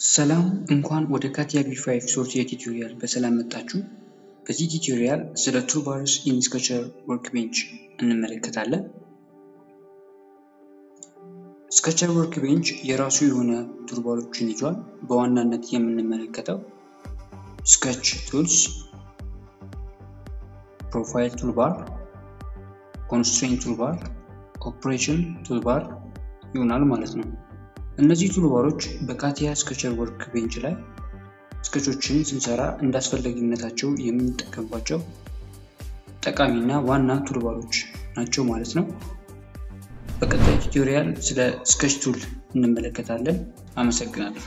ሰላም እንኳን ወደ CATIA V5 software tutorial በሰላም መጣችሁ። በዚህ tutorial ስለ toolbars in sketcher workbench እንመለከታለን። sketcher workbench የራሱ የሆነ toolbar ኦችን ይዟል። በዋናነት የምንመለከተው sketch tools፣ profile toolbar፣ constraint toolbar፣ operation toolbar ይሆናል ማለት ነው። እነዚህ toolbar ኦች በ CATIA sketcher workbench ላይ sketch ኦችን ስንሰራ እንደ አስፈላጊነታቸው የምንጠቀምባቸው ጠቃሚና ዋና toolbar ኦች ናቸው ማለት ነው። በቀጣይ tutorial ስለ sketch tool እንመለከታለን። አመሰግናለሁ።